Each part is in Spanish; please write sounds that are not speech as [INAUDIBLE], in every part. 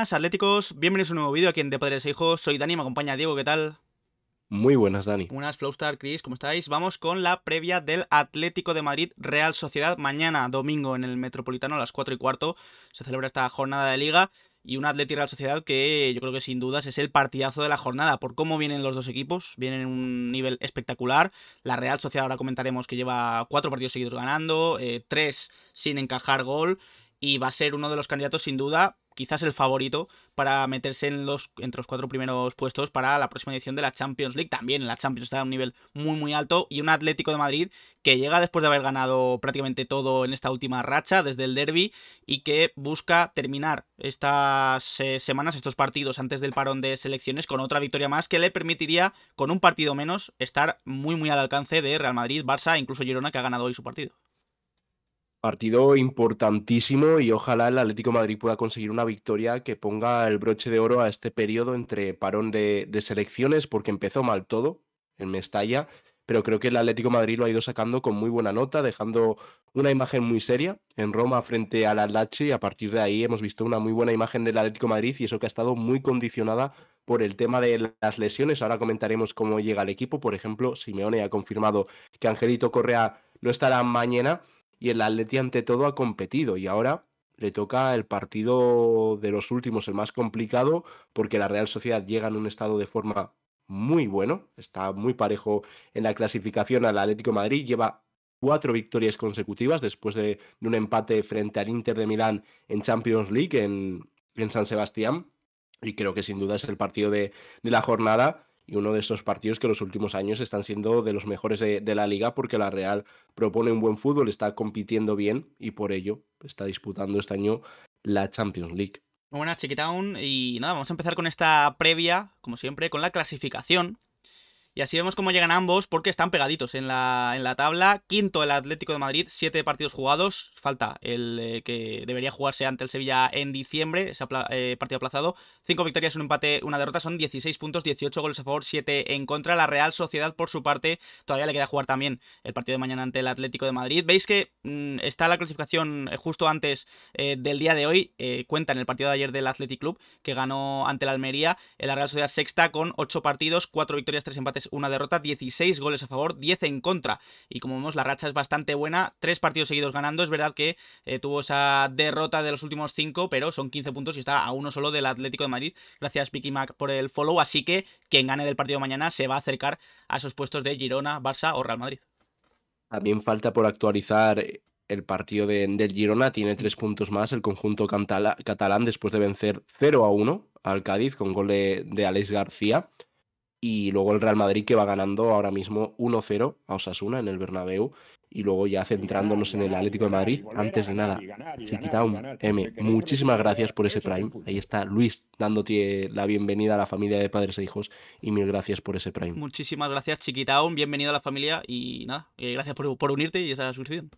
Buenas, atléticos. Bienvenidos a un nuevo vídeo aquí en De Padres e Hijos. Soy Dani, me acompaña Diego, ¿qué tal? Muy buenas, Dani. Buenas, Flowstar, Chris, ¿cómo estáis? Vamos con la previa del Atlético de Madrid Real Sociedad. Mañana, domingo, en el Metropolitano a las 4 y cuarto, se celebra esta jornada de liga. Y un Atlético Real Sociedad que yo creo que sin dudas es el partidazo de la jornada. Por cómo vienen los dos equipos, vienen en un nivel espectacular. La Real Sociedad, ahora comentaremos que lleva cuatro partidos seguidos ganando, eh, tres sin encajar gol y va a ser uno de los candidatos sin duda, quizás el favorito para meterse en los, entre los cuatro primeros puestos para la próxima edición de la Champions League. También la Champions está a un nivel muy muy alto y un Atlético de Madrid que llega después de haber ganado prácticamente todo en esta última racha desde el derby y que busca terminar estas eh, semanas, estos partidos antes del parón de selecciones con otra victoria más que le permitiría con un partido menos estar muy muy al alcance de Real Madrid, Barça e incluso Girona que ha ganado hoy su partido. Partido importantísimo y ojalá el Atlético de Madrid pueda conseguir una victoria que ponga el broche de oro a este periodo entre parón de, selecciones, porque empezó mal todo en Mestalla, pero creo que el Atlético de Madrid lo ha ido sacando con muy buena nota, dejando una imagen muy seria en Roma frente al Atlache y a partir de ahí hemos visto una muy buena imagen del Atlético de Madrid y eso que ha estado muy condicionada por el tema de las lesiones. Ahora comentaremos cómo llega el equipo. Por ejemplo, Simeone ha confirmado que Angelito Correa no estará mañana y el Atleti ante todo ha competido y ahora le toca el partido de los últimos, el más complicado, porque la Real Sociedad llega en un estado de forma muy bueno, está muy parejo en la clasificación al Atlético Madrid, lleva cuatro victorias consecutivas después de, un empate frente al Inter de Milán en Champions League en, en San Sebastián, y creo que sin duda es el partido de, de la jornada y uno de esos partidos que los últimos años están siendo de los mejores de, la liga porque la Real propone un buen fútbol, está compitiendo bien y por ello está disputando este año la Champions League. Muy buenas, Chiquitown. Y nada, vamos a empezar con esta previa, como siempre, con la clasificación. Y así vemos cómo llegan ambos porque están pegaditos en la, en la tabla. Quinto el Atlético de Madrid, siete partidos jugados. Falta el eh, que debería jugarse ante el Sevilla en diciembre, ese eh, partido aplazado. Cinco victorias, un empate, una derrota. Son 16 puntos, 18 goles a favor, 7 en contra. La Real Sociedad, por su parte, todavía le queda jugar también el partido de mañana ante el Atlético de Madrid. Veis que mm, está la clasificación eh, justo antes del día de hoy. cuenta en el partido de ayer del Athletic Club, que ganó ante la Almería. La Real Sociedad sexta con 8 partidos, 4 victorias, 3 empates una derrota, 16 goles a favor, 10 en contra. Y como vemos, la racha es bastante buena, tres partidos seguidos ganando. Es verdad que eh, tuvo esa derrota de los últimos 5, pero son 15 puntos y está a uno solo del Atlético de Madrid. Gracias, Picky Mac, por el follow. Así que quien gane del partido mañana se va a acercar a esos puestos de Girona, Barça o Real Madrid. También falta por actualizar el partido de, del Girona. Tiene tres puntos más el conjunto catalán después de vencer 0 a 1 al Cádiz con gol de Alex García y luego el Real Madrid que va ganando ahora mismo 1-0 a Osasuna en el Bernabéu y luego ya centrándonos en el Atlético de Madrid, antes de nada, un M, muchísimas gracias por ese Prime. Ahí está Luis dándote la bienvenida a la familia de padres e hijos y mil gracias por ese Prime. Muchísimas gracias Chiquitaun, bienvenido a la familia y nada, eh, gracias por, por unirte y esa suscripción.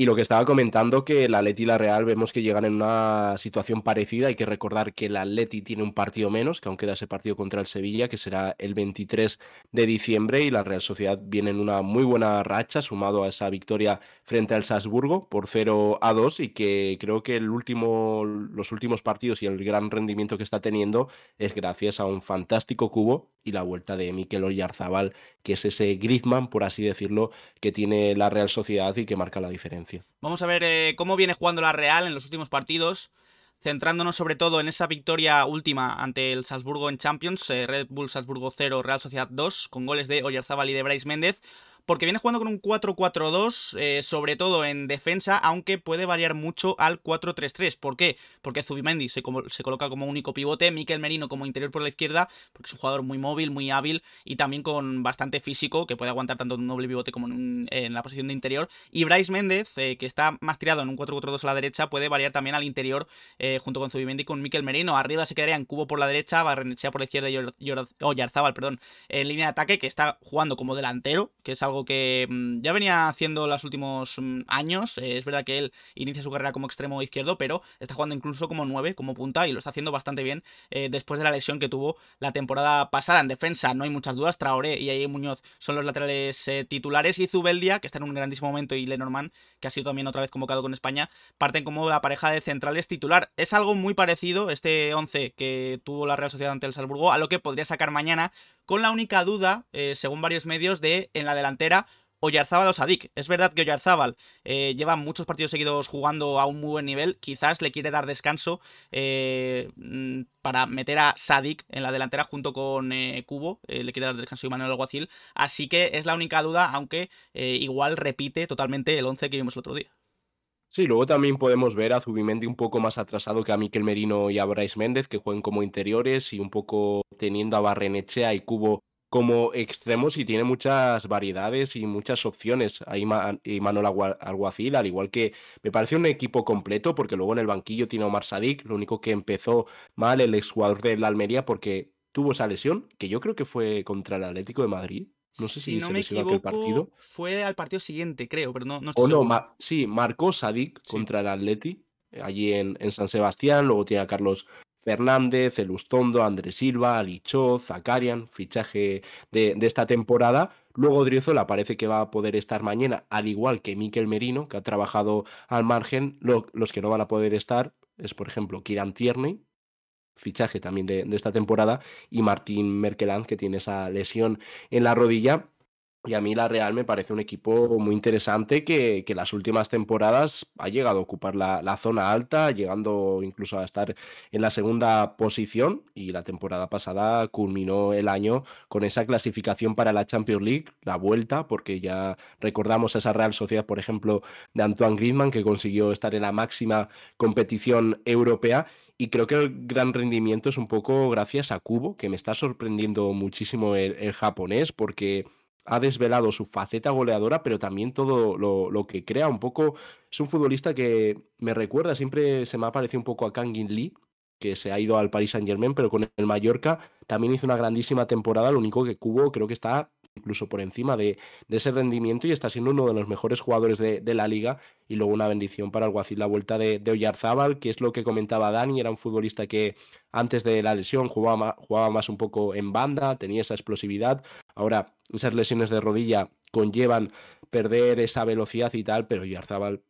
Y lo que estaba comentando, que el Atleti y la Real vemos que llegan en una situación parecida. Hay que recordar que el Atleti tiene un partido menos, que aún queda ese partido contra el Sevilla, que será el 23 de diciembre, y la Real Sociedad viene en una muy buena racha, sumado a esa victoria frente al Salzburgo por 0 a 2, y que creo que el último, los últimos partidos y el gran rendimiento que está teniendo es gracias a un fantástico cubo y la vuelta de Mikel Oyarzabal, que es ese Griezmann, por así decirlo, que tiene la Real Sociedad y que marca la diferencia. Vamos a ver eh, cómo viene jugando la Real en los últimos partidos, centrándonos sobre todo en esa victoria última ante el Salzburgo en Champions, eh, Red Bull Salzburgo 0, Real Sociedad 2, con goles de Oyarzabal y de Bryce Méndez porque viene jugando con un 4-4-2, eh, sobre todo en defensa, aunque puede variar mucho al 4-3-3. ¿Por qué? Porque Zubimendi se, se, coloca como único pivote, Miquel Merino como interior por la izquierda, porque es un jugador muy móvil, muy hábil y también con bastante físico, que puede aguantar tanto en un doble pivote como en, la posición de interior. Y Bryce Méndez, eh, que está más tirado en un 4-4-2 a la derecha, puede variar también al interior eh, junto con Zubimendi con Miquel Merino. Arriba se quedaría en cubo por la derecha, Barrenechea por la izquierda y Oyarzábal, perdón, en línea de ataque, que está jugando como delantero, que es algo que mm, ya venía haciendo los últimos mm, años. Eh, es verdad que él inicia su carrera como extremo izquierdo, pero está jugando incluso como 9, como punta, y lo está haciendo bastante bien eh, después de la lesión que tuvo la temporada pasada. En defensa no hay muchas dudas, Traoré y ahí Muñoz son los laterales eh, titulares, y Zubeldia, que está en un grandísimo momento, y Lenormand, que ha sido también otra vez convocado con España, parten como la pareja de centrales titular. Es algo muy parecido, este 11 que tuvo la Real Sociedad ante el Salzburgo, a lo que podría sacar mañana, con la única duda, según varios medios, de en la delantera Oyarzábal o Sadik. Es verdad que Oyarzábal eh, lleva muchos partidos seguidos jugando a un muy buen nivel. Quizás le quiere dar descanso eh, mm, para meter a Sadik en la delantera junto con eh, Cubo. le quiere dar descanso a Manuel Alguacil. Así que es la única duda, aunque igual repite totalmente el 11 que vimos el otro día. Sí, luego también podemos ver a Zubimendi un poco más atrasado que a Miquel Merino y a Bryce Méndez, que juegan como interiores y un poco teniendo a Barrenechea y Cubo como extremos y tiene muchas variedades y muchas opciones. Ahí y Manuel Alguacil, al igual que me parece un equipo completo, porque luego en el banquillo tiene Omar Sadik, lo único que empezó mal el exjugador de la Almería porque tuvo esa lesión, que yo creo que fue contra el Atlético de Madrid. No sé si, se lesionó aquel partido. Fue al partido siguiente, creo, pero no, no estoy O no, sí, marcó Sadik contra el Atleti, allí en, en, San Sebastián. Luego tiene a Carlos Fernández, Elustondo, Andrés Silva, Alichó, Zakarian, fichaje de, esta temporada. Luego Driozola parece que va a poder estar mañana, al igual que Miquel Merino, que ha trabajado al margen. los que no van a poder estar es, por ejemplo, Kiran Tierney, fichaje también de, de esta temporada, y Martín Merkeland, que tiene esa lesión en la rodilla. Y a mí la Real me parece un equipo muy interesante que, que las últimas temporadas ha llegado a ocupar la, la, zona alta, llegando incluso a estar en la segunda posición y la temporada pasada culminó el año con esa clasificación para la Champions League, la vuelta, porque ya recordamos esa Real Sociedad, por ejemplo, de Antoine Griezmann que consiguió estar en la máxima competición europea y creo que el gran rendimiento es un poco gracias a Kubo, que me está sorprendiendo muchísimo el japonés porque ha desvelado su faceta goleadora, pero también todo lo, que crea. Un poco, es un futbolista que me recuerda, siempre se me ha parecido un poco a Kangin Lee, que se ha ido al Paris Saint Germain, pero con el Mallorca también hizo una grandísima temporada. Lo único que Cubo creo que está incluso por encima de, ese rendimiento y está siendo uno de los mejores jugadores de, la liga. Y luego una bendición para Alguacil la vuelta de, de Oyarzábal, que es lo que comentaba Dani, era un futbolista que antes de la lesión jugaba, jugaba más un poco en banda, tenía esa explosividad. Ahora esas lesiones de rodilla conllevan perder esa velocidad y tal, pero Oyarzábal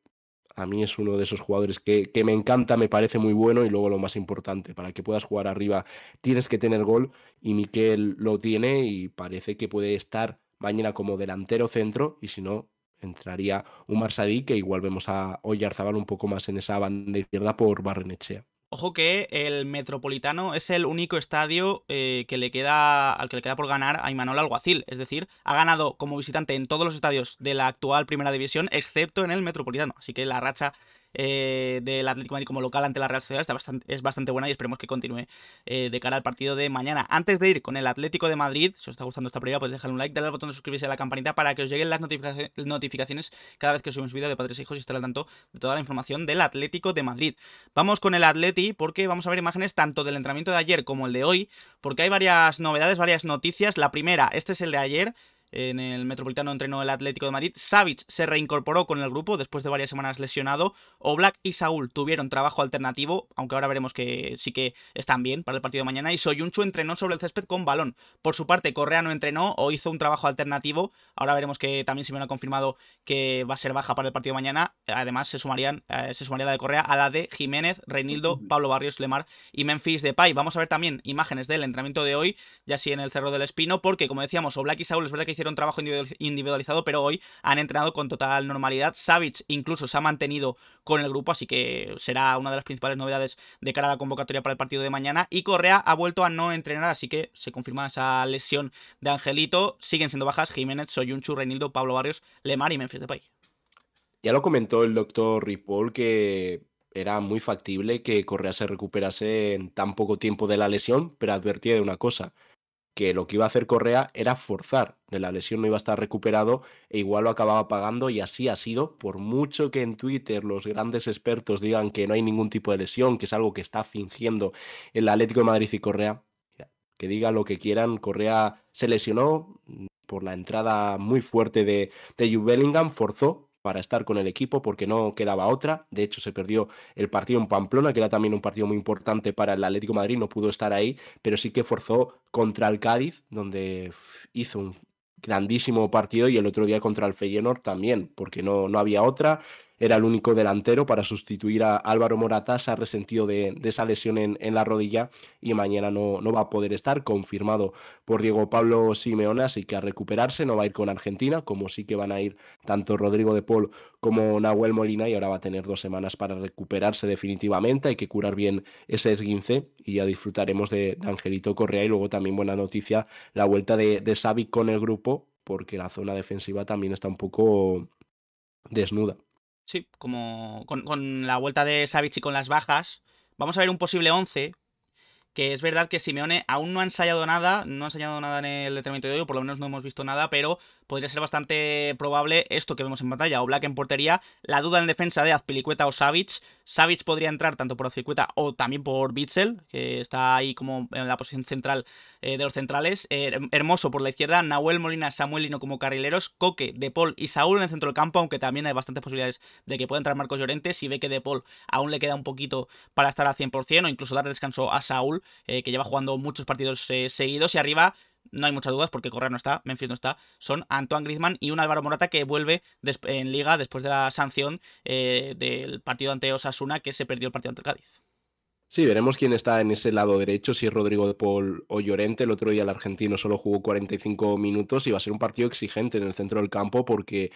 a mí es uno de esos jugadores que, me encanta, me parece muy bueno y luego lo más importante, para que puedas jugar arriba tienes que tener gol y Miquel lo tiene y parece que puede estar mañana como delantero centro y si no entraría un Marsadí que igual vemos a Oyarzabal un poco más en esa banda izquierda por Barrenechea. Ojo que el Metropolitano es el único estadio eh, que le queda al que le queda por ganar a Imanol Alguacil. Es decir, ha ganado como visitante en todos los estadios de la actual Primera División, excepto en el Metropolitano. Así que la racha eh, del Atlético de Madrid como local ante la Real Sociedad está bastante, es bastante buena y esperemos que continúe eh, de cara al partido de mañana. Antes de ir con el Atlético de Madrid, si os está gustando esta prueba, pues dejar un like, darle al botón de suscribirse a la campanita para que os lleguen las notificaciones cada vez que subimos vídeo de Padres e Hijos y estar al tanto de toda la información del Atlético de Madrid. Vamos con el Atleti porque vamos a ver imágenes tanto del entrenamiento de ayer como el de hoy, porque hay varias novedades, varias noticias. La primera, este es el de ayer, en el Metropolitano entrenó el Atlético de Madrid. Savic se reincorporó con el grupo después de varias semanas lesionado. Oblak y Saúl tuvieron trabajo alternativo, aunque ahora veremos que sí que están bien para el partido de mañana. Y Soyunchu entrenó sobre el césped con balón. Por su parte, Correa no entrenó o hizo un trabajo alternativo. Ahora veremos que también me ha confirmado que va a ser baja para el partido de mañana. Además, se sumarían, eh, se sumaría la de Correa a la de Jiménez, Reinildo, [LAUGHS] Pablo Barrios, Lemar y Memphis Depay. Vamos a ver también imágenes del entrenamiento de hoy, ya sí en el Cerro del Espino, porque como decíamos, Oblak y Saúl es verdad que hicieron trabajo individualizado, pero hoy han entrenado con total normalidad. Savic incluso se ha mantenido con el grupo, así que será una de las principales novedades de cara a la convocatoria para el partido de mañana. Y Correa ha vuelto a no entrenar, así que se confirma esa lesión de Angelito. Siguen siendo bajas Jiménez, Soyunchu, Reinildo, Pablo Barrios, Lemar y Memphis Depay. Ya lo comentó el doctor Ripoll que era muy factible que Correa se recuperase en tan poco tiempo de la lesión, pero advertía de una cosa, que lo que iba a hacer Correa era forzar, de la lesión no iba a estar recuperado e igual lo acababa pagando y así ha sido, por mucho que en Twitter los grandes expertos digan que no hay ningún tipo de lesión, que es algo que está fingiendo el Atlético de Madrid y Correa, que diga lo que quieran, Correa se lesionó, por la entrada muy fuerte de, de Bellingham, forzó para estar con el equipo porque no quedaba otra. De hecho, se perdió el partido en Pamplona, que era también un partido muy importante para el Atlético Madrid, no pudo estar ahí, pero sí que forzó contra el Cádiz, donde hizo un grandísimo partido y el otro día contra el Feyenoord también, porque no, no había otra era el único delantero para sustituir a Álvaro Morata, se ha resentido de, esa lesión en, la rodilla y mañana no, va a poder estar, confirmado por Diego Pablo Simeone, así que a recuperarse, no va a ir con Argentina, como sí que van a ir tanto Rodrigo de Paul como Nahuel Molina y ahora va a tener dos semanas para recuperarse definitivamente, hay que curar bien ese esguince y ya disfrutaremos de, Angelito Correa y luego también buena noticia, la vuelta de, de con el grupo, porque la zona defensiva también está un poco desnuda. Sí, como con, la vuelta de Savic y con las bajas. Vamos a ver un posible 11. Que es verdad que Simeone aún no ha ensayado nada, no ha ensayado nada en el entrenamiento de hoy, por lo menos no hemos visto nada, pero podría ser bastante probable esto que vemos en pantalla, o Black en portería, la duda en defensa de Azpilicueta o Savic. Savic podría entrar tanto por Azpilicueta o también por Bitzel, que está ahí como en la posición central eh, de los centrales. Eh, hermoso por la izquierda, Nahuel Molina, Samuel Lino como carrileros, Coque, De Paul y Saúl en el centro del campo, aunque también hay bastantes posibilidades de que pueda entrar Marcos Llorente, si ve que De Paul aún le queda un poquito para estar al 100% o incluso dar descanso a Saúl, eh, que lleva jugando muchos partidos seguidos y arriba no hay muchas dudas porque Correa no está, Memphis no está, son Antoine Griezmann y un Álvaro Morata que vuelve en liga después de la sanción eh, del partido ante Osasuna que se perdió el partido ante Cádiz. Sí, veremos quién está en ese lado derecho, si es Rodrigo de Paul o Llorente. El otro día el argentino solo jugó 45 minutos y va a ser un partido exigente en el centro del campo porque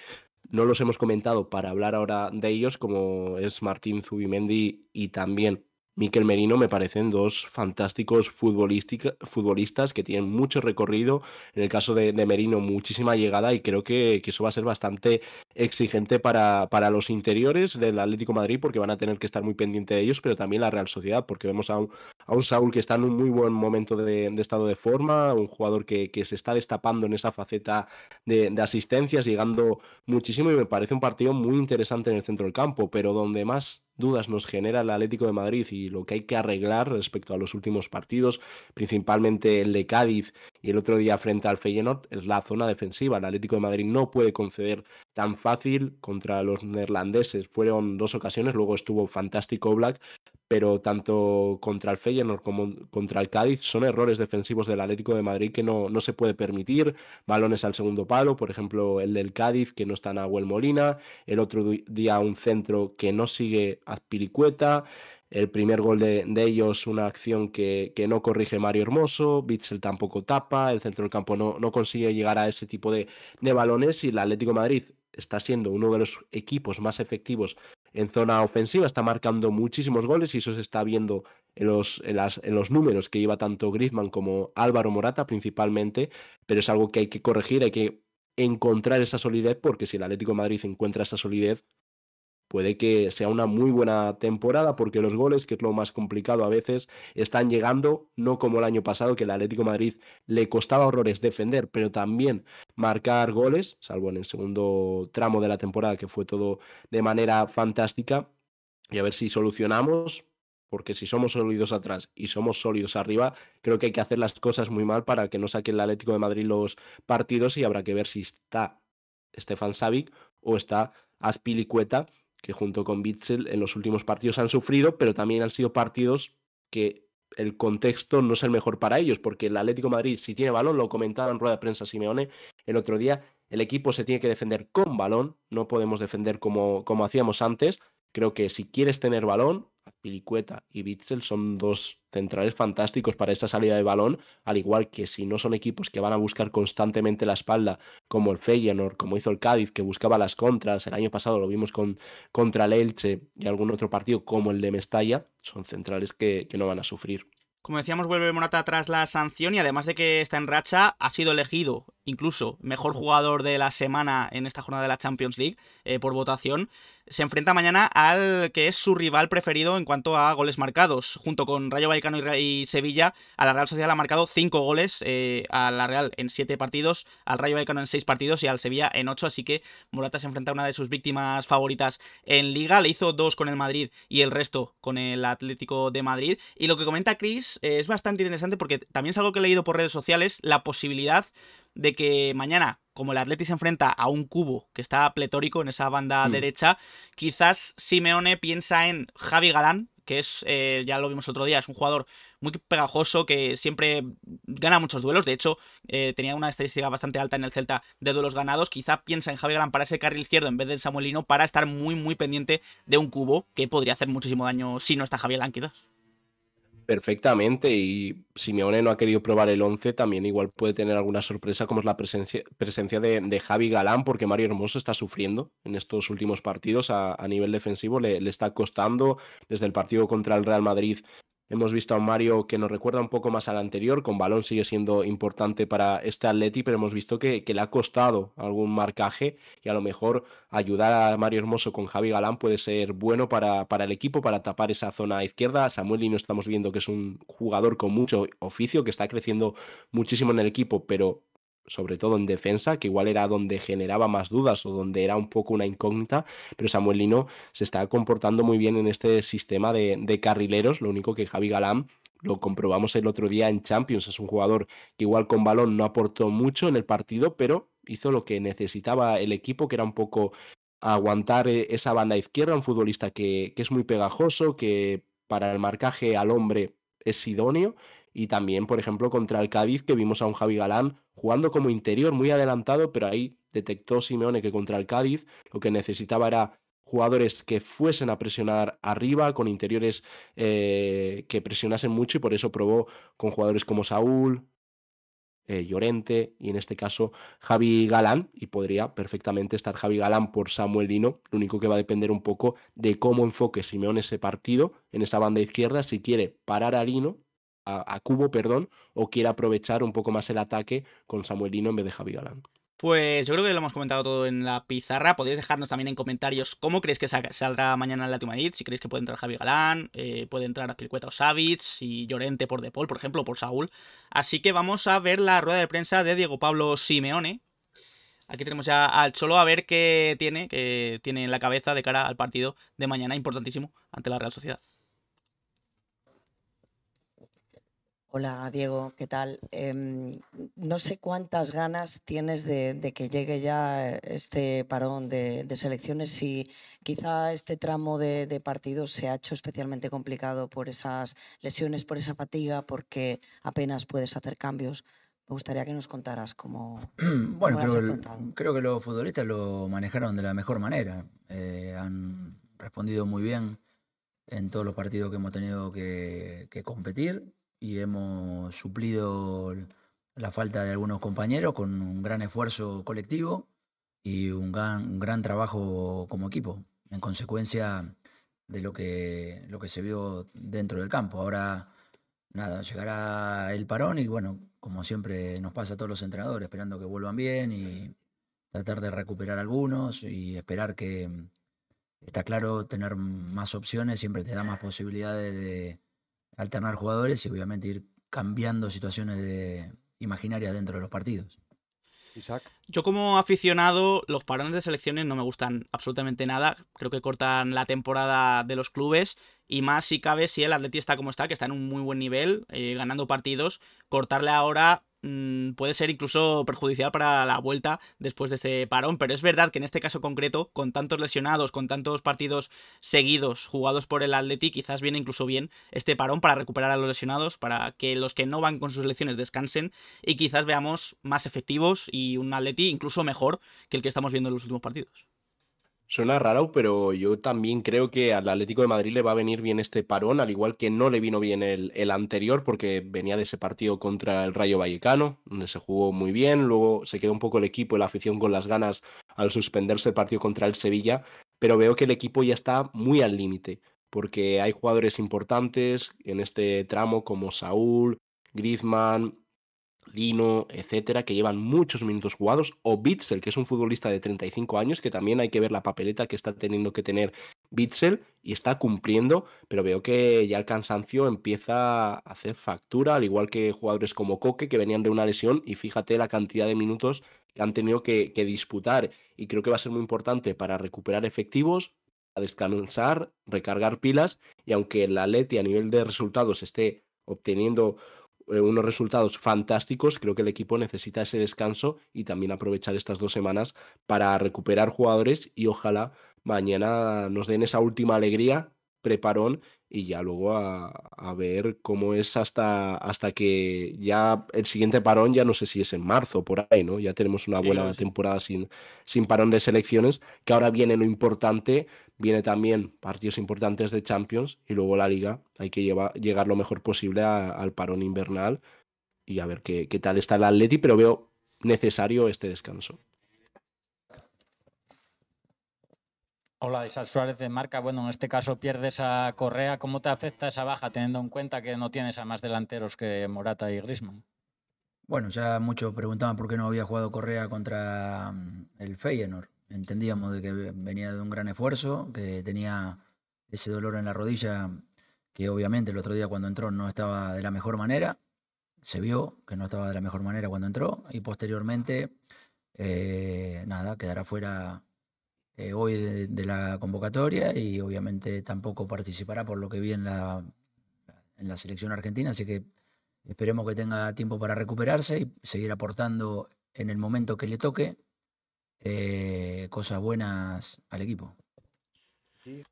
no los hemos comentado para hablar ahora de ellos, como es Martín Zubimendi y también Miquel Merino me parecen dos fantásticos futbolistas que tienen mucho recorrido. En el caso de, Merino, muchísima llegada y creo que, eso va a ser bastante exigente para, para, los interiores del Atlético Madrid porque van a tener que estar muy pendiente de ellos, pero también la Real Sociedad porque vemos a un, a Saúl que está en un muy buen momento de, estado de forma, un jugador que, que, se está destapando en esa faceta de, de asistencias, llegando muchísimo y me parece un partido muy interesante en el centro del campo, pero donde más dudas nos genera el Atlético de Madrid y lo que hay que arreglar respecto a los últimos partidos, principalmente el de Cádiz y el otro día frente al Feyenoord, es la zona defensiva. El Atlético de Madrid no puede conceder tan fácil contra los neerlandeses. Fueron dos ocasiones, luego estuvo fantástico Black, pero tanto contra el Feyenoord como contra el Cádiz son errores defensivos del Atlético de Madrid que no, no se puede permitir. Balones al segundo palo, por ejemplo, el del Cádiz que no está en Abuel Molina, el otro día un centro que no sigue Azpiricueta, el primer gol de, ellos, una acción que, que, no corrige Mario Hermoso, Bitzel tampoco tapa, el centro del campo no, no consigue llegar a ese tipo de, de balones y el Atlético de Madrid está siendo uno de los equipos más efectivos en zona ofensiva, está marcando muchísimos goles y eso se está viendo en los, en las, en los números que lleva tanto Griezmann como Álvaro Morata principalmente, pero es algo que hay que corregir, hay que encontrar esa solidez porque si el Atlético de Madrid encuentra esa solidez, puede que sea una muy buena temporada porque los goles, que es lo más complicado a veces, están llegando, no como el año pasado que el Atlético Madrid le costaba horrores defender, pero también marcar goles, salvo en el segundo tramo de la temporada que fue todo de manera fantástica. Y a ver si solucionamos, porque si somos sólidos atrás y somos sólidos arriba, creo que hay que hacer las cosas muy mal para que no saque el Atlético de Madrid los partidos y habrá que ver si está Stefan Savic o está Azpilicueta que junto con Bitzel en los últimos partidos han sufrido, pero también han sido partidos que el contexto no es el mejor para ellos, porque el Atlético Madrid, si tiene balón, lo comentaba en rueda de prensa Simeone el otro día, el equipo se tiene que defender con balón, no podemos defender como, como hacíamos antes, Creo que si quieres tener balón, Pilicueta y Bitzel son dos centrales fantásticos para esta salida de balón, al igual que si no son equipos que van a buscar constantemente la espalda, como el Feyenoord, como hizo el Cádiz, que buscaba las contras, el año pasado lo vimos con, contra el Elche y algún otro partido como el de Mestalla, son centrales que, que no van a sufrir. Como decíamos, vuelve Morata tras la sanción y además de que está en racha, ha sido elegido incluso mejor jugador de la semana en esta jornada de la Champions League eh, por votación se enfrenta mañana al que es su rival preferido en cuanto a goles marcados. Junto con Rayo Vallecano y, Sevilla, a la Real Sociedad ha marcado 5 goles, eh, a la Real en 7 partidos, al Rayo Vallecano en 6 partidos y al Sevilla en 8. Así que Morata se enfrenta a una de sus víctimas favoritas en Liga. Le hizo 2 con el Madrid y el resto con el Atlético de Madrid. Y lo que comenta Chris eh, es bastante interesante porque también es algo que he leído por redes sociales, la posibilidad de que mañana, como el Atleti se enfrenta a un cubo que está pletórico en esa banda Mm. derecha, quizás Simeone piensa en Javi Galán, que es, eh, ya lo vimos el otro día, es un jugador muy pegajoso que siempre gana muchos duelos. De hecho, eh, tenía una estadística bastante alta en el Celta de duelos ganados. Quizá piensa en Javi Galán para ese carril izquierdo en vez de Samuelino para estar muy, muy pendiente de un cubo que podría hacer muchísimo daño si no está Javi Galán, quizás. Perfectamente, y Simeone no ha querido probar el 11, también igual puede tener alguna sorpresa como es la presencia, presencia de, de Javi Galán, porque Mario Hermoso está sufriendo en estos últimos partidos a, a nivel defensivo, le, le está costando desde el partido contra el Real Madrid. Hemos visto a Mario que nos recuerda un poco más al anterior, con balón sigue siendo importante para este Atleti, pero hemos visto que, que, le ha costado algún marcaje y a lo mejor ayudar a Mario Hermoso con Javi Galán puede ser bueno para, para el equipo, para tapar esa zona izquierda. Samuel Lino estamos viendo que es un jugador con mucho oficio, que está creciendo muchísimo en el equipo, pero sobre todo en defensa, que igual era donde generaba más dudas o donde era un poco una incógnita, pero Samuel Lino se está comportando muy bien en este sistema de, carrileros, lo único que Javi Galán lo comprobamos el otro día en Champions, es un jugador que igual con balón no aportó mucho en el partido, pero hizo lo que necesitaba el equipo, que era un poco aguantar eh, esa banda izquierda, un futbolista que, que es muy pegajoso, que para el marcaje al hombre es idóneo y también, por ejemplo, contra el Cádiz, que vimos a un Javi Galán jugando como interior, muy adelantado, pero ahí detectó Simeone que contra el Cádiz lo que necesitaba era jugadores que fuesen a presionar arriba, con interiores eh, que presionasen mucho, y por eso probó con jugadores como Saúl, eh, Llorente y en este caso Javi Galán, y podría perfectamente estar Javi Galán por Samuel Lino. Lo único que va a depender un poco de cómo enfoque Simeone ese partido en esa banda izquierda, si quiere parar a Lino a, Cubo, perdón, o quiere aprovechar un poco más el ataque con Samuelino en vez de Javi Galán. Pues yo creo que lo hemos comentado todo en la pizarra. Podéis dejarnos también en comentarios cómo creéis que saldrá mañana el Atlético Madrid. Si creéis que puede entrar Javi Galán, eh, puede entrar Aspilicueta o Savic, y Llorente por De Paul, por ejemplo, por Saúl. Así que vamos a ver la rueda de prensa de Diego Pablo Simeone. Aquí tenemos ya al Cholo a ver qué tiene, qué tiene en la cabeza de cara al partido de mañana, importantísimo, ante la Real Sociedad. Hola Diego, ¿qué tal? Eh, no sé cuántas ganas tienes de, de, que llegue ya este parón de, de selecciones, si quizá este tramo de, de, partidos se ha hecho especialmente complicado por esas lesiones, por esa fatiga, porque apenas puedes hacer cambios. Me gustaría que nos contaras cómo. [CLEARS THROAT] bueno, cómo creo, el, creo, que los futbolistas lo manejaron de la mejor manera. Eh, han respondido muy bien en todos los partidos que hemos tenido que, que competir y hemos suplido la falta de algunos compañeros con un gran esfuerzo colectivo y un gran, un gran trabajo como equipo, en consecuencia de lo que, lo que se vio dentro del campo. Ahora, nada, llegará el parón y bueno, como siempre nos pasa a todos los entrenadores, esperando que vuelvan bien y tratar de recuperar algunos y esperar que, está claro, tener más opciones siempre te da más [LAUGHS] posibilidades de alternar jugadores y obviamente ir cambiando situaciones de imaginarias dentro de los partidos. Isaac. Yo como aficionado, los parones de selecciones no me gustan absolutamente nada. Creo que cortan la temporada de los clubes y más si cabe si el Atleti está como está, que está en un muy buen nivel, eh, ganando partidos, cortarle ahora mmm, puede ser incluso perjudicial para la vuelta después de este parón. Pero es verdad que en este caso concreto, con tantos lesionados, con tantos partidos seguidos jugados por el Atleti, quizás viene incluso bien este parón para recuperar a los lesionados, para que los que no van con sus selecciones descansen y quizás veamos más efectivos y un Atleti incluso mejor que el que estamos viendo en los últimos partidos. Suena raro, pero yo también creo que al Atlético de Madrid le va a venir bien este parón, al igual que no le vino bien el, el, anterior, porque venía de ese partido contra el Rayo Vallecano, donde se jugó muy bien, luego se quedó un poco el equipo y la afición con las ganas al suspenderse el partido contra el Sevilla, pero veo que el equipo ya está muy al límite, porque hay jugadores importantes en este tramo como Saúl, Griezmann, Lino, etcétera, que llevan muchos minutos jugados, o Bitzel, que es un futbolista de 35 años, que también hay que ver la papeleta que está teniendo que tener Bitzel y está cumpliendo, pero veo que ya el cansancio empieza a hacer factura, al igual que jugadores como Coque, que venían de una lesión, y fíjate la cantidad de minutos que han tenido que, disputar, y creo que va a ser muy importante para recuperar efectivos, a descansar, recargar pilas, y aunque la Leti a nivel de resultados esté obteniendo eh, unos resultados fantásticos, creo que el equipo necesita ese descanso y también aprovechar estas dos semanas para recuperar jugadores y ojalá mañana nos den esa última alegría, preparón y ya luego a, ver cómo es hasta, hasta que ya el siguiente parón, ya no sé si es en marzo por ahí, ¿no? Ya tenemos una buena temporada sin, sin parón de selecciones, que ahora viene lo importante, viene también partidos importantes de Champions y luego la liga, hay que llevar, llegar lo mejor posible al parón invernal y a ver qué, qué tal está el Atleti, pero veo necesario este descanso. Hola, Isaac Suárez de Marca. Bueno, en este caso pierdes a Correa. ¿Cómo te afecta esa baja, teniendo en cuenta que no tienes a más delanteros que Morata y Grisman? Bueno, ya muchos preguntaban por qué no había jugado Correa contra mm, el Feyenoord. Entendíamos de que venía de un gran esfuerzo, que tenía ese dolor en la rodilla, que obviamente el otro día cuando entró no estaba de la mejor manera. Se vio que no estaba de la mejor manera cuando entró y posteriormente, eh, nada, quedará fuera eh, hoy de, la convocatoria y obviamente tampoco participará por lo que vi en la, en la selección argentina, así que esperemos que tenga tiempo para recuperarse y seguir aportando en el momento que le toque eh, cosas buenas al equipo.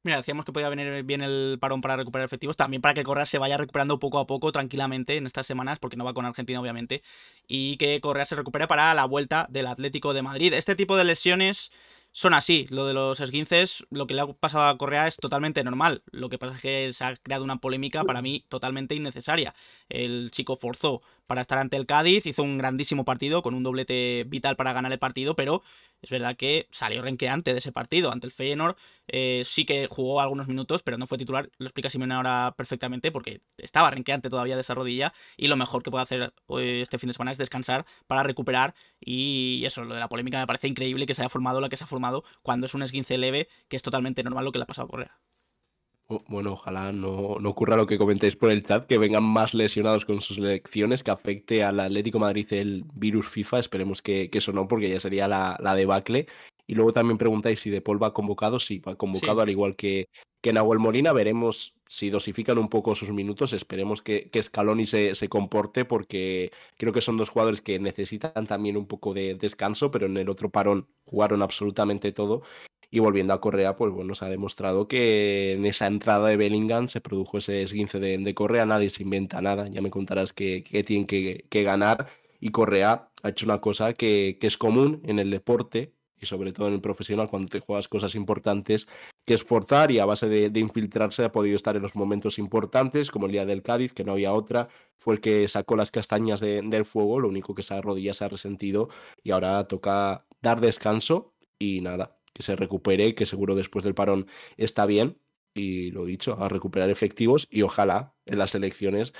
Mira, decíamos que podía venir bien el parón para recuperar efectivos, también para que Correa se vaya recuperando poco a poco, tranquilamente, en estas semanas, porque no va con Argentina, obviamente, y que Correa se recupere para la vuelta del Atlético de Madrid. Este tipo de lesiones son así. Lo de los esguinces, lo que le ha pasado a Correa es totalmente normal. Lo que pasa es que se ha creado una polémica para mí totalmente innecesaria. El chico forzó para estar ante el Cádiz, hizo un grandísimo partido con un doblete vital para ganar el partido, pero es verdad que salió renqueante de ese partido. Ante el Feyenoord eh, sí que jugó algunos minutos, pero no fue titular. Lo explica Simone ahora perfectamente porque estaba renqueante todavía de esa rodilla y lo mejor que puede hacer eh, este fin de semana es descansar para recuperar y eso, lo de la polémica me parece increíble que se haya formado la que se ha formado cuando es un esguince leve, que es totalmente normal lo que le ha pasado a Correa. Bueno, ojalá no, no, ocurra lo que comentéis por el chat, que vengan más lesionados con sus elecciones, que afecte al Atlético Madrid el virus FIFA. Esperemos que, eso no, porque ya sería la, la, debacle. Y luego también preguntáis si De Paul va convocado. Sí, va convocado, al igual que, que Nahuel Molina. Veremos si dosifican un poco sus minutos. Esperemos que, que Scaloni se, se comporte, porque creo que son dos jugadores que necesitan también un poco de descanso, pero en el otro parón jugaron absolutamente todo. Y volviendo a Correa, pues bueno, se ha demostrado que en esa entrada de Bellingham se produjo ese esguince de, Correa, nadie se inventa nada, ya me contarás que, que tienen que, ganar. Y Correa ha hecho una cosa que, es común en el deporte y sobre todo en el profesional cuando te juegas cosas importantes, que es forzar y a base de, infiltrarse ha podido estar en los momentos importantes, como el día del Cádiz, que no había otra, fue el que sacó las castañas del fuego, lo único que esa rodilla se ha resentido y ahora toca dar descanso y nada, que se recupere, que seguro después del parón está bien. Y lo dicho, a recuperar efectivos y ojalá en las elecciones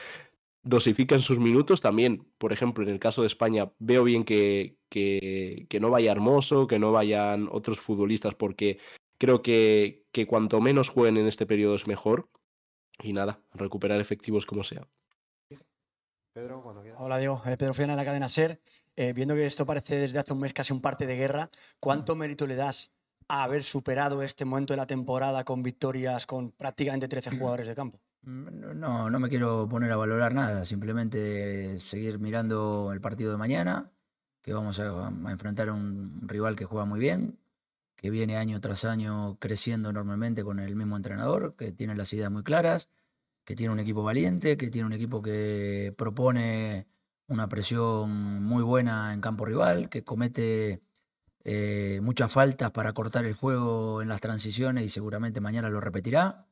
dosifiquen sus minutos también. Por ejemplo, en el caso de España, veo bien que, que, no vaya Hermoso, que no vayan otros futbolistas, porque creo que, que cuanto menos jueguen en este periodo es mejor. Y nada, recuperar efectivos como sea. Pedro, cuando Hola Diego, eh, Pedro Fiana de la cadena SER. Eh, viendo que esto parece desde hace un mes casi un parte de guerra, ¿cuánto mérito le das a haber superado este momento de la temporada con victorias con prácticamente 13 jugadores de campo? Mm, no, no me quiero poner a valorar nada, simplemente seguir mirando el partido de mañana, que vamos a, enfrentar a un rival que juega muy bien, que viene año tras año creciendo enormemente con el mismo entrenador, que tiene las ideas muy claras, que tiene un equipo valiente, que tiene un equipo que propone una presión muy buena en campo rival, que comete eh, muchas faltas para cortar el juego en las transiciones y seguramente mañana lo repetirá.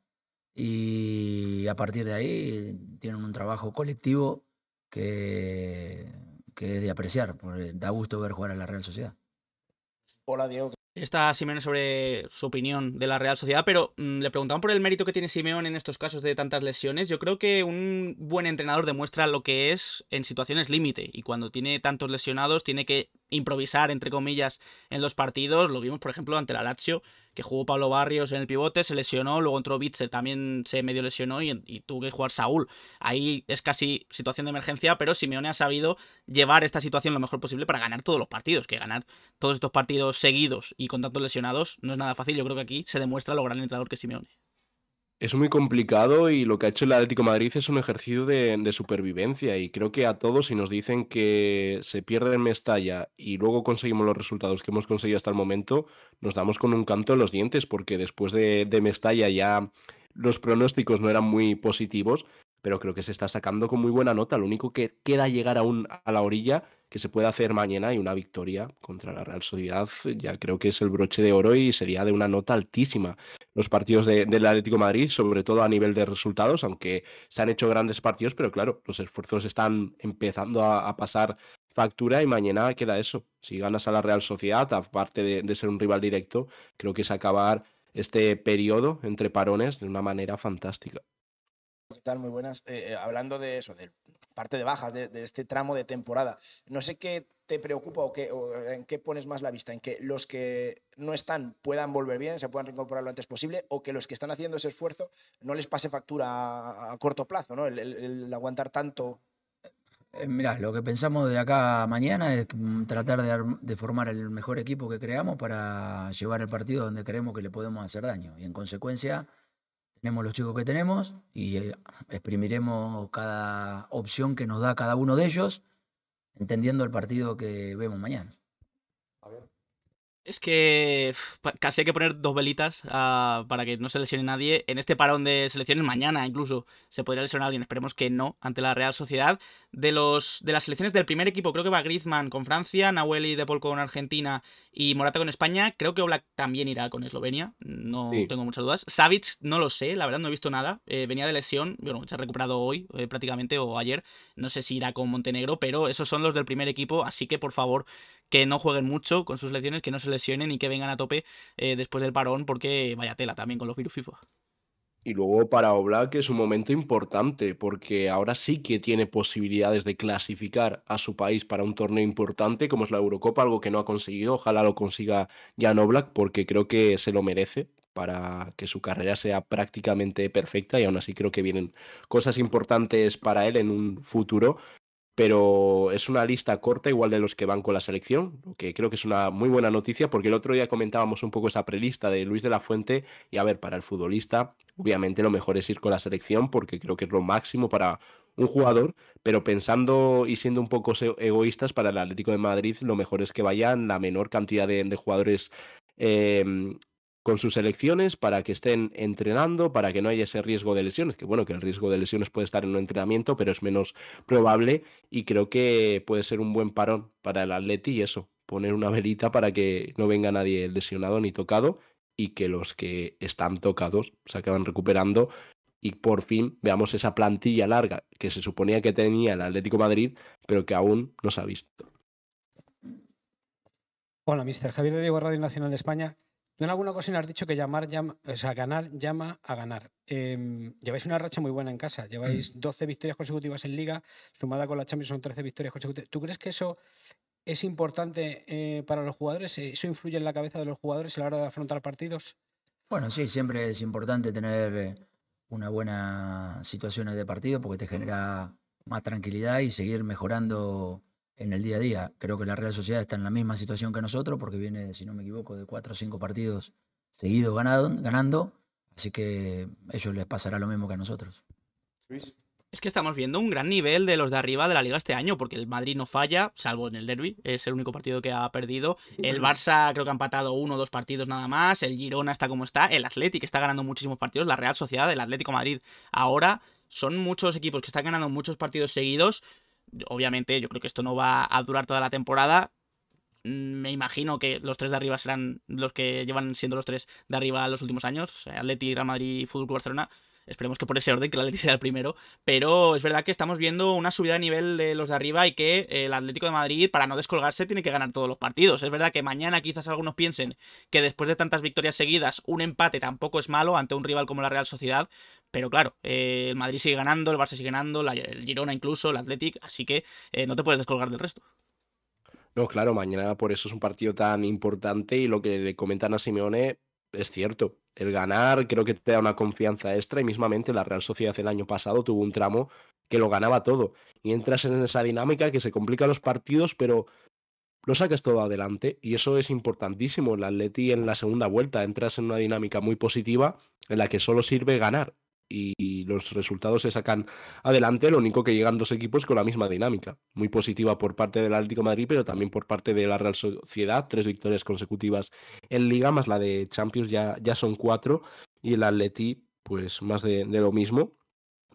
Y a partir de ahí tienen un trabajo colectivo que, que es de apreciar, porque da gusto ver jugar a la Real Sociedad. Hola Diego, Está Simeone sobre su opinión de la Real Sociedad, pero mm, le preguntaban por el mérito que tiene Simeone en estos casos de tantas lesiones. Yo creo que un buen entrenador demuestra lo que es en situaciones límite y cuando tiene tantos lesionados tiene que improvisar, entre comillas, en los partidos. Lo vimos, por ejemplo, ante la Lazio, que jugó Pablo Barrios en el pivote, se lesionó, luego entró Bitzel, también se medio lesionó y, tuvo que jugar Saúl. Ahí es casi situación de emergencia, pero Simeone ha sabido llevar esta situación lo mejor posible para ganar todos los partidos, que ganar todos estos partidos seguidos y con tantos lesionados no es nada fácil. Yo creo que aquí se demuestra lo gran entrenador que es Simeone. Es muy complicado y lo que ha hecho el Atlético Madrid es un ejercicio de, supervivencia y creo que a todos si nos dicen que se pierde en Mestalla y luego conseguimos los resultados que hemos conseguido hasta el momento, nos damos con un canto en los dientes porque después de, de Mestalla ya los pronósticos no eran muy positivos, pero creo que se está sacando con muy buena nota. Lo único que queda llegar aún a la orilla que se puede hacer mañana y una victoria contra la Real Sociedad ya creo que es el broche de oro y sería de una nota altísima. Los partidos del Atlético Madrid, sobre todo a nivel de resultados, aunque se han hecho grandes partidos, pero claro, los esfuerzos están empezando a, pasar factura y mañana queda eso. Si ganas a la Real Sociedad, aparte de, ser un rival directo, creo que es acabar este periodo entre parones de una manera fantástica. ¿Qué tal? Muy buenas. Eh, eh, hablando de eso, de parte de bajas, de, este tramo de temporada, no sé qué te preocupa o, qué, en qué pones más la vista, en que los que no están puedan volver bien, se puedan reincorporar lo antes posible, o que los que están haciendo ese esfuerzo no les pase factura a, corto plazo, ¿no? El, aguantar tanto. Eh, Mira, lo que pensamos de acá mañana es tratar de, de, formar el mejor equipo que creamos para llevar el partido donde creemos que le podemos hacer daño. Y en consecuencia, tenemos los chicos que tenemos y eh, exprimiremos cada opción que nos da cada uno de ellos, entendiendo el partido que vemos mañana. Es que casi hay que poner dos velitas ah, para que no se lesione nadie. En este parón de selecciones, mañana incluso se podría lesionar a alguien. Esperemos que no, ante la Real Sociedad. De, los, de las selecciones del primer equipo, creo que va Griezmann con Francia, Nahuel y Depol con Argentina y Morata con España. Creo que Oblak también irá con Eslovenia. No tengo muchas dudas. Savic, no lo sé, la verdad no he visto nada. Eh, venía de lesión, bueno, se ha recuperado hoy eh, prácticamente o ayer. No sé si irá con Montenegro, pero esos son los del primer equipo. Así que por favor, que no jueguen mucho con sus lecciones, que no se lesionen y que vengan a tope eh, después del parón, porque vaya tela también con los virus FIFA. Y luego para Oblak es un momento importante, porque ahora sí que tiene posibilidades de clasificar a su país para un torneo importante como es la Eurocopa, algo que no ha conseguido. Ojalá lo consiga Jan Oblak, porque creo que se lo merece para que su carrera sea prácticamente perfecta y aún así creo que vienen cosas importantes para él en un futuro pero es una lista corta igual de los que van con la selección, lo que creo que es una muy buena noticia porque el otro día comentábamos un poco esa prelista de Luis de la Fuente y a ver, para el futbolista obviamente lo mejor es ir con la selección porque creo que es lo máximo para un jugador, pero pensando y siendo un poco egoístas para el Atlético de Madrid, lo mejor es que vayan la menor cantidad de, jugadores em, con sus selecciones para que estén entrenando, para que no haya ese riesgo de lesiones, que bueno, que el riesgo de lesiones puede estar en un entrenamiento, pero es menos probable y creo que puede ser un buen parón para el Atleti y eso, poner una velita para que no venga nadie lesionado ni tocado y que los que están tocados se acaban recuperando y por fin veamos esa plantilla larga que se suponía que tenía el Atlético Madrid, pero que aún no se ha visto. Hola, mister Javier de Diego Radio Nacional de España. En alguna ocasión has dicho que llamar, llama, o sea, ganar llama a ganar. Em, lleváis una racha muy buena en casa. Lleváis 12 mm. victorias consecutivas en Liga, sumada con la Champions son 13 victorias consecutivas. ¿Tú crees que eso es importante eh, para los jugadores? ¿Eso influye en la cabeza de los jugadores a la hora de afrontar partidos? Bueno, sí, siempre es importante tener eh, una buena situación de partido porque te genera más tranquilidad y seguir mejorando en el día a día. Creo que la Real Sociedad está en la misma situación que nosotros porque viene, si no me equivoco, de cuatro o cinco partidos seguidos ganando, así que a ellos les pasará lo mismo que a nosotros. Es que estamos viendo un gran nivel de los de arriba de la liga este año, porque el Madrid no falla, salvo en el derby, es el único partido que ha perdido. El Barça creo que ha empatado uno o dos partidos nada más, el Girona está como está, el Atlético está ganando muchísimos partidos, la Real Sociedad, el Atlético Madrid ahora, son muchos equipos que están ganando muchos partidos seguidos obviamente yo creo que esto no va a durar toda la temporada. Mm, me imagino que los tres de arriba serán los que llevan siendo los tres de arriba los últimos años. Atleti, Real Madrid y Fútbol Club Barcelona. Esperemos que por ese orden, que el Atleti sea el primero. Pero es verdad que estamos viendo una subida de nivel de los de arriba y que el Atlético de Madrid, para no descolgarse, tiene que ganar todos los partidos. Es verdad que mañana quizás algunos piensen que después de tantas victorias seguidas, un empate tampoco es malo ante un rival como la Real Sociedad. Pero claro, eh, el Madrid sigue ganando, el Barça sigue ganando, el Girona incluso, el Athletic, así que eh, no te puedes descolgar del resto. No, claro, mañana por eso es un partido tan importante y lo que le comentan a Simeone es cierto. El ganar creo que te da una confianza extra y mismamente la Real Sociedad el año pasado tuvo un tramo que lo ganaba todo. Y entras en esa dinámica que se complican los partidos, pero lo sacas todo adelante y eso es importantísimo. El Atleti en la segunda vuelta entras en una dinámica muy positiva en la que solo sirve ganar y los resultados se sacan adelante, lo único que llegan dos equipos con la misma dinámica, muy positiva por parte del Atlético Madrid, pero también por parte de la Real Sociedad, tres victorias consecutivas en Liga, más la de Champions ya, ya son cuatro, y el Atleti, pues más de, lo mismo.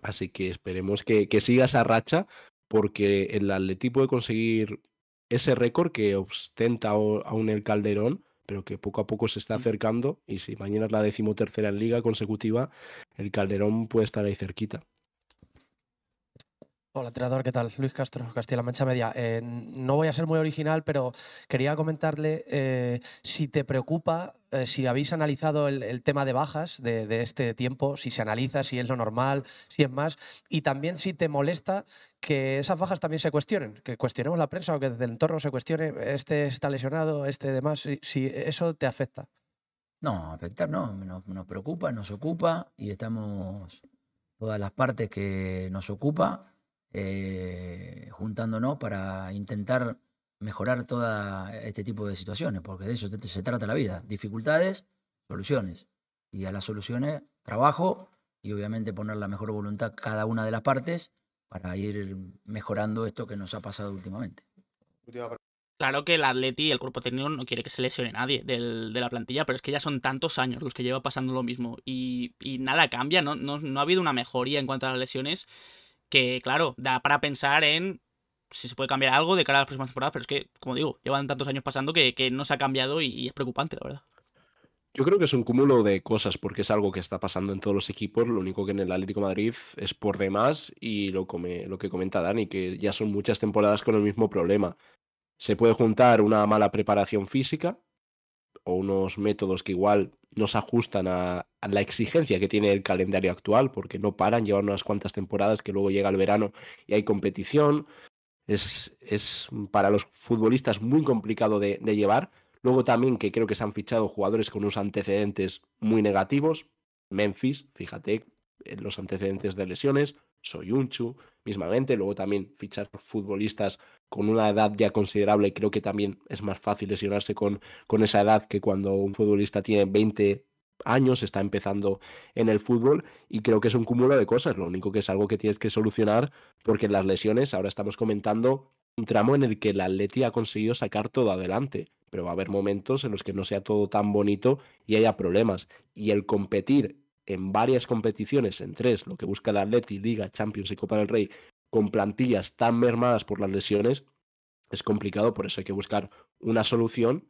Así que esperemos que, que siga esa racha, porque el Atleti puede conseguir ese récord que ostenta aún el Calderón pero que poco a poco se está acercando y si mañana es la decimotercera en liga consecutiva, el Calderón puede estar ahí cerquita. Hola, entrenador, ¿qué tal? Luis Castro, Castilla-La Mancha Media. Eh, no voy a ser muy original, pero quería comentarle eh, si te preocupa, eh, si habéis analizado el, tema de bajas de, este tiempo, si se analiza, si es lo normal, si es más, y también si te molesta que esas bajas también se cuestionen, que cuestionemos la prensa o que desde el entorno se cuestione, este está lesionado, este demás, si, si eso te afecta. No, afectar no, nos, nos preocupa, nos ocupa y estamos todas las partes que nos ocupa eh, juntándonos para intentar mejorar todo este tipo de situaciones, porque de eso se trata la vida. Dificultades, soluciones. Y a las soluciones, trabajo y obviamente poner la mejor voluntad cada una de las partes para ir mejorando esto que nos ha pasado últimamente. Claro que el Atleti y el cuerpo técnico no quiere que se lesione nadie de la plantilla, pero es que ya son tantos años los que lleva pasando lo mismo y, nada cambia, ¿no? No, no ha habido una mejoría en cuanto a las lesiones que, claro, da para pensar en si se puede cambiar algo de cara a las próximas temporadas, pero es que, como digo, llevan tantos años pasando que, no se ha cambiado y, es preocupante, la verdad. Yo creo que es un cúmulo de cosas, porque es algo que está pasando en todos los equipos. Lo único que en el Atlético Madrid es por demás y lo, lo que comenta Dani, que ya son muchas temporadas con el mismo problema. Se puede juntar una mala preparación física o unos métodos que igual no se ajustan a, la exigencia que tiene el calendario actual, porque no paran, llevan unas cuantas temporadas que luego llega el verano y hay competición. Es, es para los futbolistas muy complicado de, llevar. Luego también que creo que se han fichado jugadores con unos antecedentes muy negativos. Memphis, fíjate, los antecedentes de lesiones. Soyunchu, mismamente. Luego también fichar futbolistas con una edad ya considerable. Creo que también es más fácil lesionarse con, con esa edad que cuando un futbolista tiene 20 años, está empezando en el fútbol y creo que es un cúmulo de cosas. Lo único que es algo que tienes que solucionar porque en las lesiones, ahora estamos comentando un tramo en el que el Atleti ha conseguido sacar todo adelante, pero va a haber momentos en los que no sea todo tan bonito y haya problemas. Y el competir en varias competiciones, en tres, lo que busca el Atleti, Liga, Champions y Copa del Rey, con plantillas tan mermadas por las lesiones, es complicado, por eso hay que buscar una solución.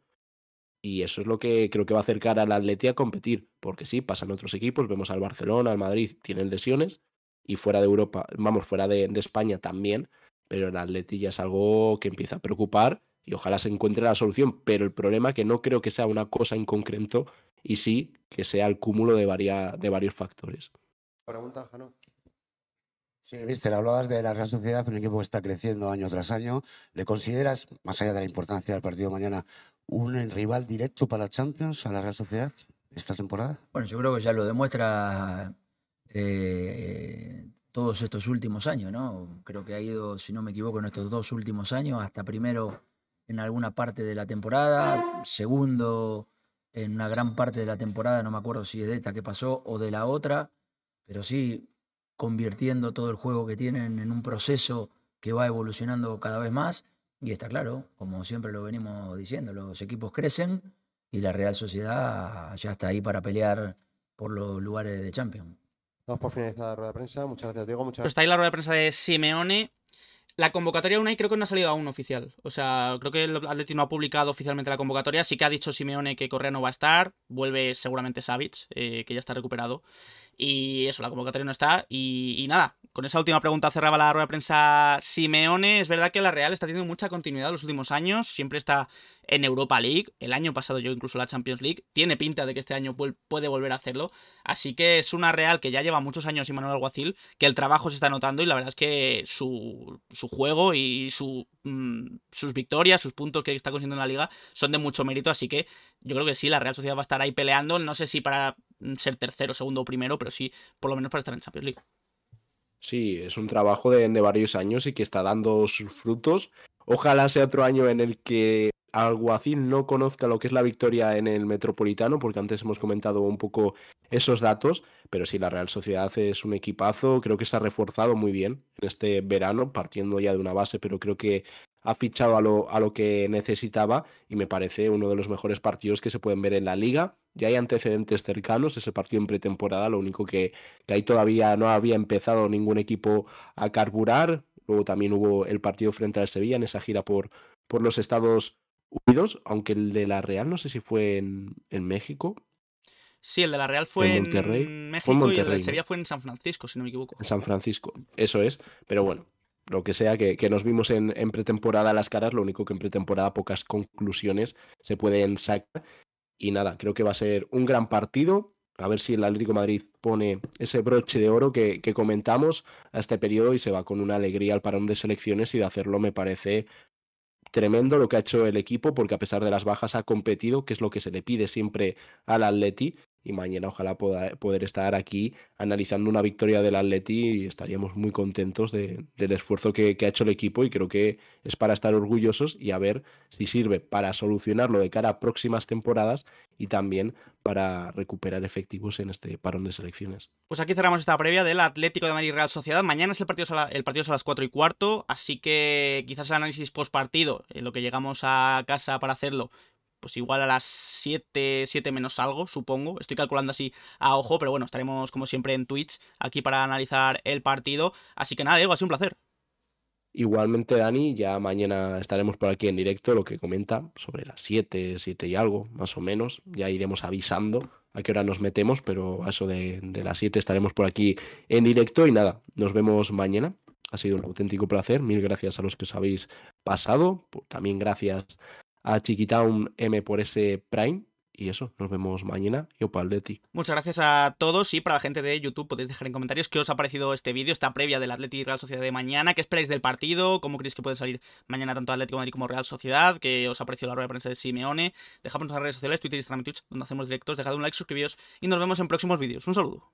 Y eso es lo que creo que va a acercar al Atleti a competir, porque sí, pasan otros equipos, vemos al Barcelona, al Madrid, tienen lesiones y fuera de Europa, vamos, fuera de, España también, pero el Atleti ya es algo que empieza a preocupar y ojalá se encuentre la solución, pero el problema que no creo que sea una cosa en concreto y sí que sea el cúmulo de, de varios factores. Pregunta, Jano. Sí, viste, le hablabas de la Real Sociedad, un equipo que está creciendo año tras año. ¿Le consideras, más allá de la importancia del partido mañana, un rival directo para Champions a la Real Sociedad esta temporada? Bueno, yo creo que ya lo demuestra eh, todos estos últimos años, ¿no? Creo que ha ido, si no me equivoco, en estos dos últimos años, hasta primero en alguna parte de la temporada, segundo en una gran parte de la temporada, no me acuerdo si es de esta que pasó o de la otra, pero sí convirtiendo todo el juego que tienen en un proceso que va evolucionando cada vez más. Y está claro, como siempre lo venimos diciendo, los equipos crecen y la Real Sociedad ya está ahí para pelear por los lugares de Champions. Vamos por finalizar la rueda de prensa. Muchas gracias, Diego. Muchas pues está ahí la rueda de prensa de Simeone. La convocatoria Unai creo que no ha salido aún oficial. O sea, creo que el Atleti no ha publicado oficialmente la convocatoria. Sí que ha dicho Simeone que Correa no va a estar. Vuelve seguramente Savic, eh, que ya está recuperado. Y eso, la convocatoria no está. Y, nada, con esa última pregunta cerraba la rueda de prensa Simeone. Es verdad que la Real está teniendo mucha continuidad los últimos años. Siempre está en Europa League. El año pasado yo incluso la Champions League. Tiene pinta de que este año puede volver a hacerlo. Así que es una Real que ya lleva muchos años sin Manuel Alguacil, que el trabajo se está notando y la verdad es que su, juego y su, mm, sus victorias, sus puntos que está consiguiendo en la liga son de mucho mérito. Así que yo creo que sí, la Real Sociedad va a estar ahí peleando. No sé si para ser tercero, segundo o primero, pero sí por lo menos para estar en Champions League. Sí, es un trabajo de varios años y que está dando sus frutos Ojalá sea otro año en el que Alguacil no conozca lo que es la victoria en el Metropolitano, porque antes hemos comentado un poco esos datos, pero sí, la Real Sociedad es un equipazo, creo que se ha reforzado muy bien en este verano, partiendo ya de una base, pero creo que ha fichado a lo, a lo que necesitaba y me parece uno de los mejores partidos que se pueden ver en la liga. Ya hay antecedentes cercanos, ese partido en pretemporada, lo único que, que ahí todavía no había empezado ningún equipo a carburar. Luego también hubo el partido frente al Sevilla en esa gira por, por los Estados Unidos, aunque el de la Real no sé si fue en, México. Sí, el de la Real fue en, Monterrey. México y el de Sevilla fue en San Francisco, si no me equivoco. En San Francisco, eso es. Pero bueno, lo que sea, que, nos vimos en, en, pretemporada las caras, lo único que en pretemporada pocas conclusiones se pueden sacar. Y nada, creo que va a ser un gran partido. A ver si el Atlético Madrid pone ese broche de oro que, que comentamos a este periodo y se va con una alegría al parón de selecciones y de hacerlo me parece tremendo lo que ha hecho el equipo porque a pesar de las bajas ha competido, que es lo que se le pide siempre al Atleti y mañana ojalá poder estar aquí analizando una victoria del Atleti y estaríamos muy contentos del esfuerzo que, ha hecho el equipo y creo que es para estar orgullosos y a ver si sirve para solucionarlo de cara a próximas temporadas y también para recuperar efectivos en este parón de selecciones. Pues aquí cerramos esta previa del Atlético de Madrid Real Sociedad. Mañana es el partido, el partido a las 4 y cuarto, así que quizás el análisis post partido, en lo que llegamos a casa para hacerlo, pues igual a las 7, 7 menos algo, supongo. Estoy calculando así a ojo, pero bueno, estaremos como siempre en Twitch aquí para analizar el partido. Así que nada, Diego, ha sido un placer. Igualmente, Dani, ya mañana estaremos por aquí en directo, lo que comenta, sobre las 7, 7 y algo, más o menos. Ya iremos avisando a qué hora nos metemos, pero a eso de, las 7 estaremos por aquí en directo y nada, nos vemos mañana. Ha sido un auténtico placer. Mil gracias a los que os habéis pasado. También gracias a Chiquitown M por ese Prime. Y eso, nos vemos mañana y opa Atleti. Muchas gracias a todos y para la gente de YouTube podéis dejar en comentarios qué os ha parecido este vídeo, esta previa del Atleti Real Sociedad de mañana, qué esperáis del partido, cómo creéis que puede salir mañana tanto Atlético Madrid como Real Sociedad, qué os ha parecido la rueda de prensa de Simeone. Dejadnos en las redes sociales, Twitter, Instagram y Twitch, donde hacemos directos, dejad un like, suscribíos y nos vemos en próximos vídeos. Un saludo.